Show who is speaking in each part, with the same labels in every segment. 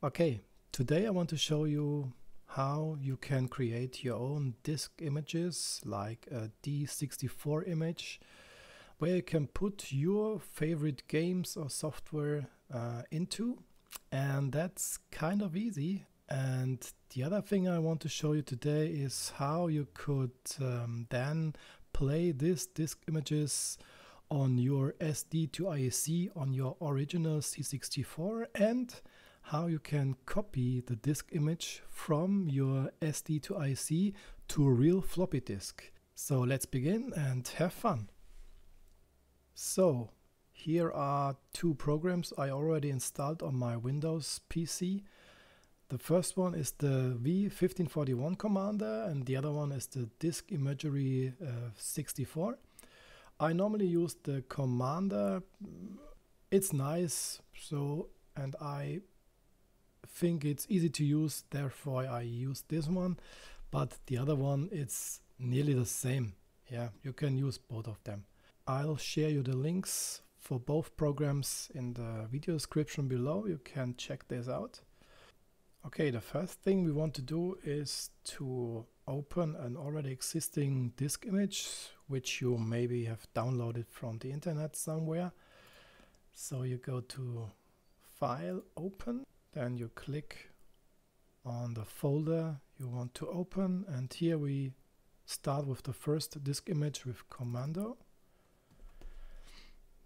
Speaker 1: Okay, today I want to show you how you can create your own disk images like a D64 image where you can put your favorite games or software uh, into and that's kind of easy. And the other thing I want to show you today is how you could um, then play these disk images on your SD to IEC on your original C64 and how you can copy the disk image from your SD to IEC to a real floppy disk. So let's begin and have fun. So here are two programs I already installed on my Windows PC. The first one is the V1541 commander and the other one is the Disk Imagery uh, 64. I normally use the commander. It's nice, so and I think it's easy to use, therefore I use this one. But the other one, it's nearly the same. Yeah, you can use both of them. I'll share you the links for both programs in the video description below. You can check this out. Okay, the first thing we want to do is to open an already existing disk image, which you maybe have downloaded from the internet somewhere. So you go to File, Open, then you click on the folder you want to open and here we start with the first disk image with commando.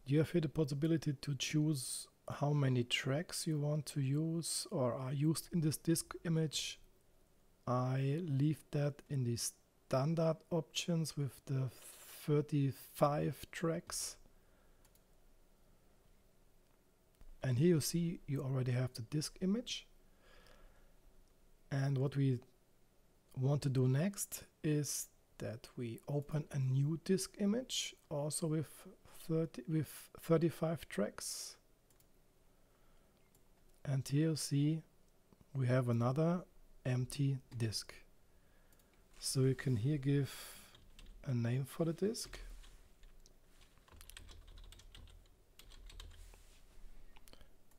Speaker 1: You have here the possibility to choose how many tracks you want to use or are used in this disk image. I leave that in the standard options with the 35 tracks and here you see you already have the disk image. And what we want to do next is that we open a new disk image also with 30 with 35 tracks. And here you see we have another empty disk. So you can here give a name for the disk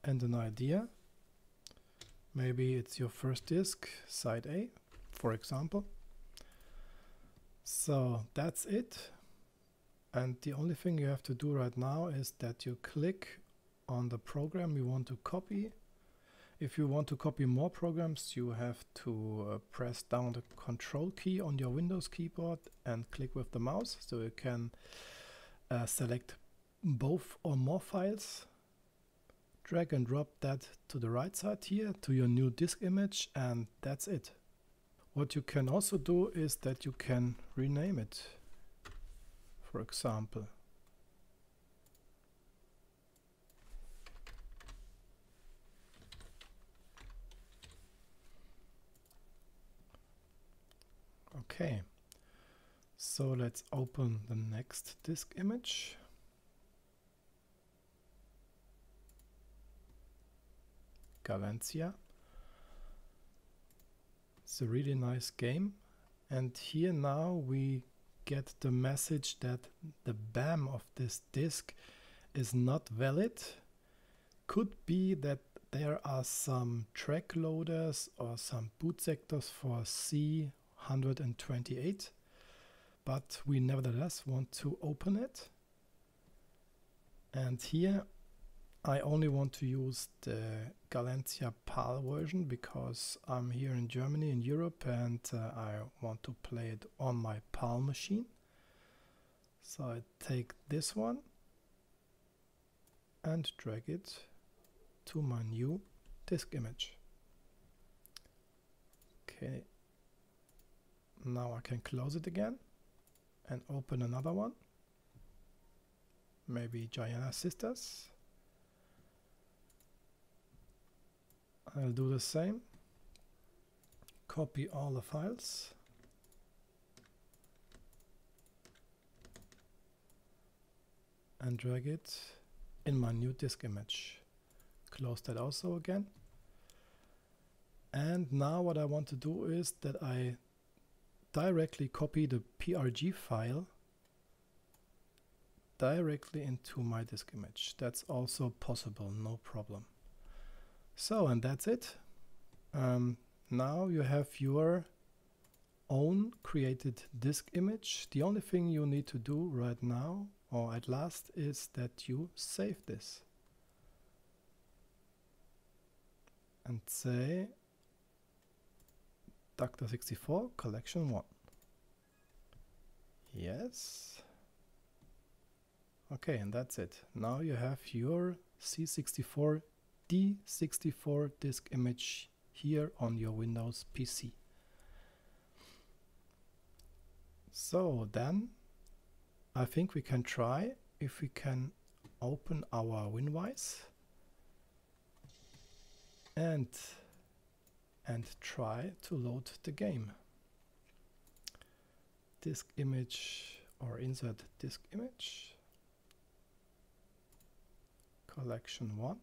Speaker 1: and an idea. Maybe it's your first disk, side A, for example. So that's it. And the only thing you have to do right now is that you click on the program you want to copy. If you want to copy more programs, you have to uh, press down the control key on your Windows keyboard and click with the mouse so you can uh, select both or more files drag and drop that to the right side here to your new disk image and that's it. What you can also do is that you can rename it. For example, Okay, so let's open the next disk image. Galencia. It's a really nice game. And here now we get the message that the BAM of this disk is not valid. Could be that there are some track loaders or some boot sectors for C128, but we nevertheless want to open it. And here I only want to use the Galencia PAL version because I'm here in Germany in Europe and uh, I want to play it on my PAL machine. So I take this one and drag it to my new disk image. Okay, now I can close it again and open another one. Maybe Giana Sisters. I'll do the same. Copy all the files. And drag it in my new disk image. Close that also again. And now what I want to do is that I directly copy the PRG file directly into my disk image. That's also possible, no problem. So, and that's it. um, now you have your own created disk image. The only thing you need to do right now or at last is that you save this and say Dr. 64 collection 1. Yes. Okay, and that's it. Now you have your C64 D64 disk image here on your Windows PC. So then I think we can try if we can open our WinVICE and and try to load the game. Disk image or insert disk image collection 1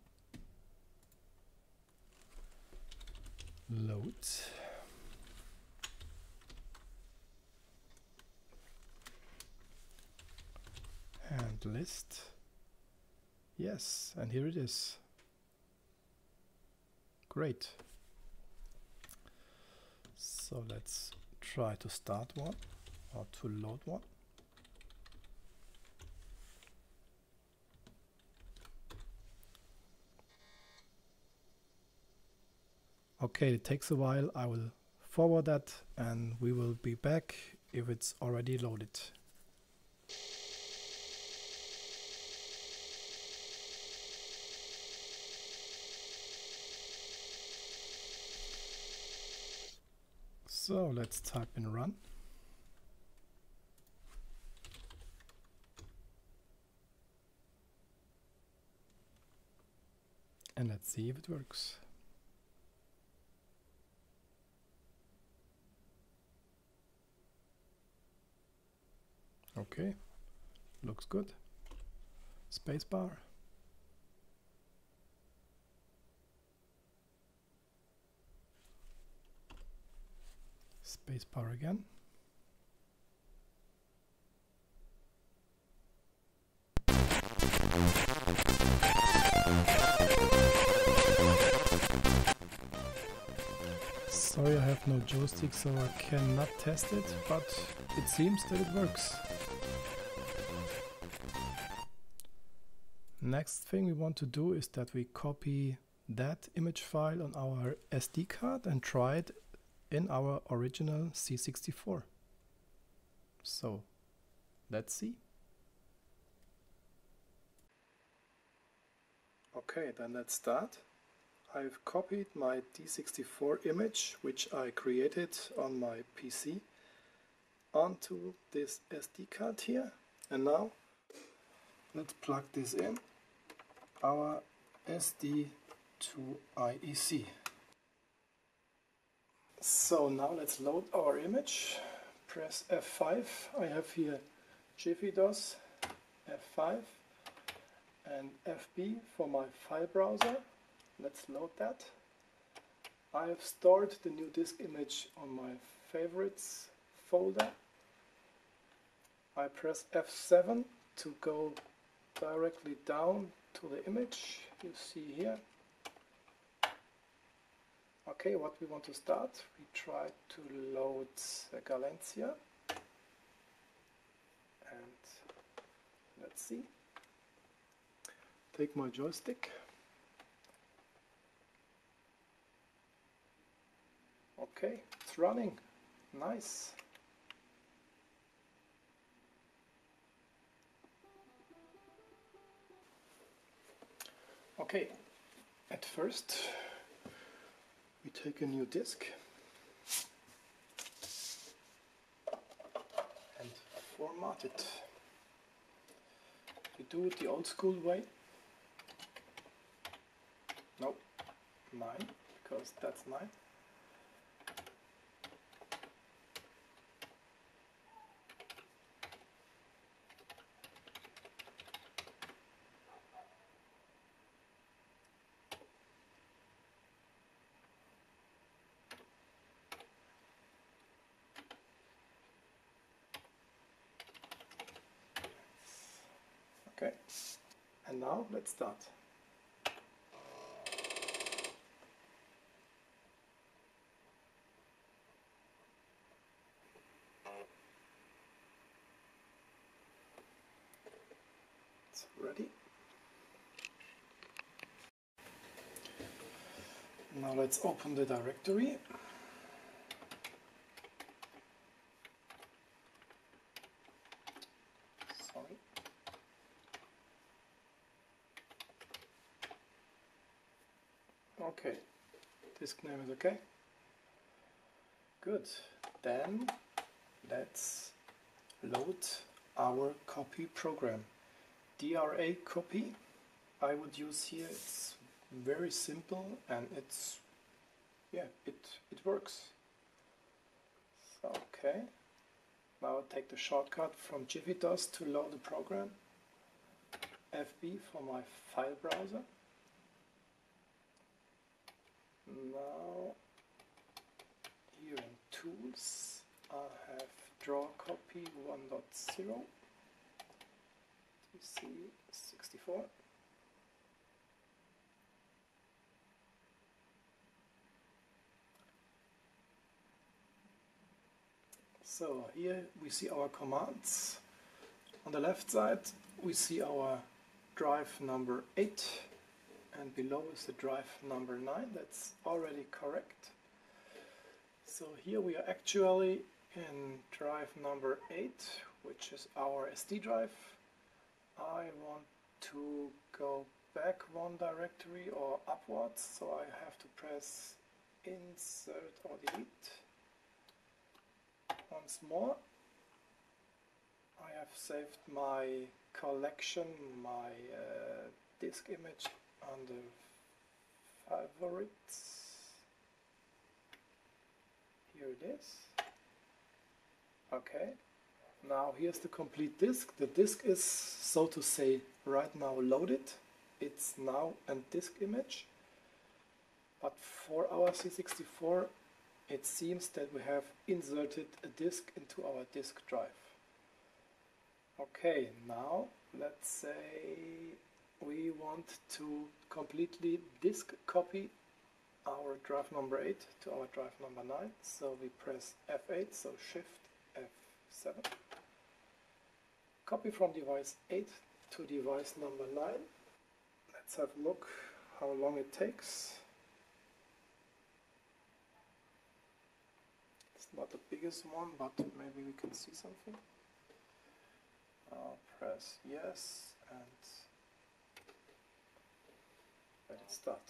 Speaker 1: load. And list. Yes and here it is. Great. So let's try to start one or to load one okay it takes a while I will forward that and we will be back if it's already loaded So let's type in run. And let's see if it works. Okay, looks good. Spacebar. spacebar again. Sorry I have no joystick so I cannot test it, but it seems that it works. Next thing we want to do is that we copy that image file on our SD card and try it in our original C64. So let's see. Okay, then let's start. I've copied my D64 image, which I created on my PC, onto this SD card here. And now let's plug this in, our SD to IEC. So now let's load our image. Press F5. I have here Jiffy DOS, F5 and FB for my file browser. Let's load that. I have stored the new disk image on my favorites folder. I press F7 to go directly down to the image you see here. Okay, what we want to start, we try to load Galencia and let's see. Take my joystick. Okay, it's running. Nice. Okay, at first we take a new disk and format it. We do it the old school way. No, 9, because that's 9. now let's start. It's ready. Now let's open the directory. Disk name is okay. Good. Then let's load our copy program. DRA copy I would use here. It's very simple and it's yeah it it works. Okay. Now I'll take the shortcut from Jiffy DOS to load the program. FB for my file browser. Now here in tools I have draw copy 1.0 TC64 So here we see our commands. On the left side we see our drive number 8 and below is the drive number 9 that's already correct. So here we are actually in drive number 8 which is our SD drive. I want to go back one directory or upwards so I have to press insert or delete. Once more I have saved my collection, my uh, disk image under favorites. Here it is. Okay. Now here's the complete disk. The disk is, so to say, right now loaded. It's now a disk image. But for our C64 it seems that we have inserted a disk into our disk drive. Okay, now let's say we want to completely disk copy our drive number 8 to our drive number 9. So we press F8, so Shift F7. Copy from device 8 to device number 9. Let's have a look how long it takes. It's not the biggest one, but maybe we can see something. I'll press yes and let it start.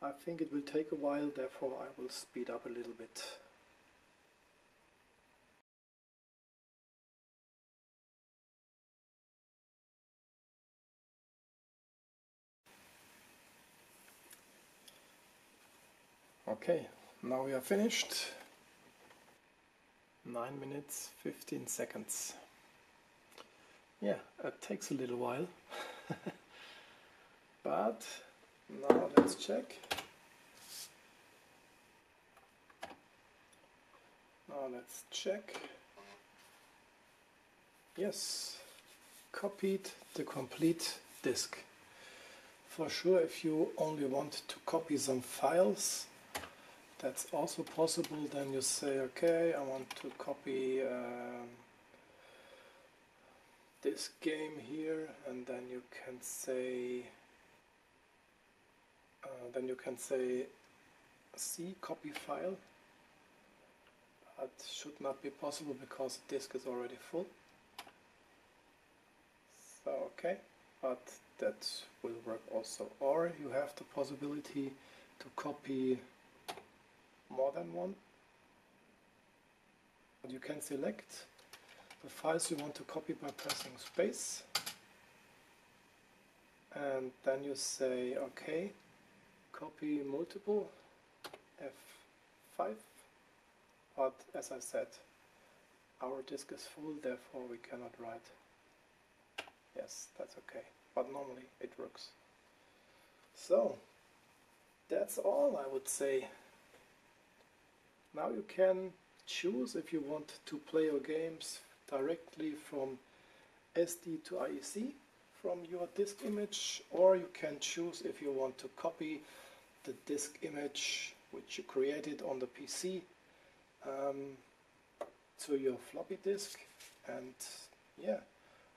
Speaker 1: I think it will take a while, therefore I will speed up a little bit. Okay, now we are finished. 9 minutes 15 seconds. Yeah, it takes a little while. but now let's check. Now let's check. Yes, copied the complete disk. For sure, if you only want to copy some files, that's also possible. Then you say, okay, I want to copy um, this game here, and then you can say, uh, then you can say C copy file. That should not be possible because the disk is already full. So okay, but that will work also. Or you have the possibility to copy more than one. You can select the files you want to copy by pressing space. And then you say okay copy multiple F5 but as I said our disk is full therefore we cannot write. Yes that's okay. But normally it works. So that's all I would say. Now you can choose if you want to play your games directly from SD to IEC from your disk image or you can choose if you want to copy the disk image which you created on the PC um, to your floppy disk and yeah,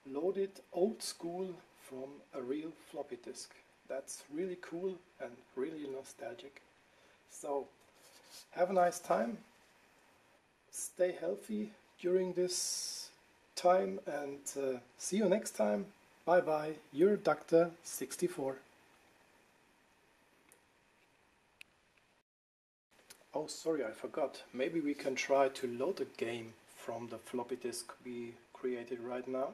Speaker 1: load it old school from a real floppy disk. That's really cool and really nostalgic. So have a nice time, stay healthy during this time and uh, see you next time. Bye bye, your Dr. 64. Oh, sorry, I forgot. Maybe we can try to load a game from the floppy disk we created right now.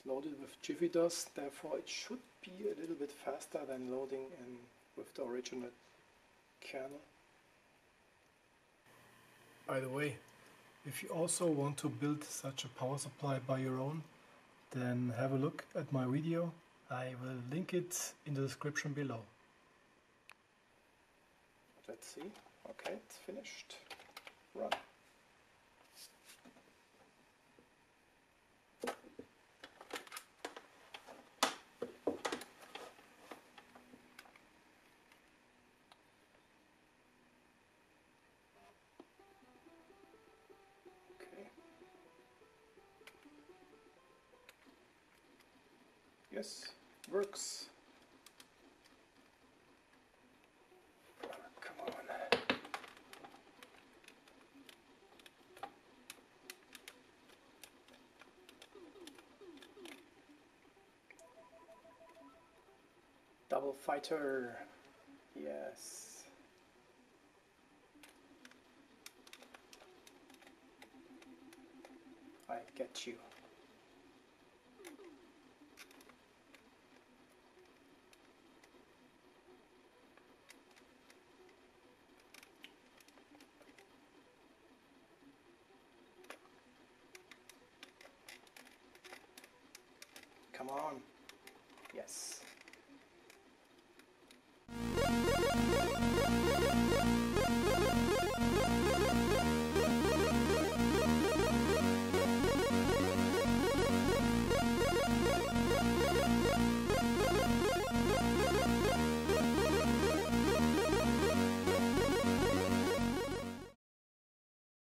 Speaker 1: It's loaded with Jiffy DOS, therefore it should be a little bit faster than loading in with the original kernel. By the way, if you also want to build such a power supply by your own, then have a look at my video. I will link it in the description below. Let's see. Okay, it's finished. Run. Works. come on. Double fighter. Yes. I get you. On. Yes.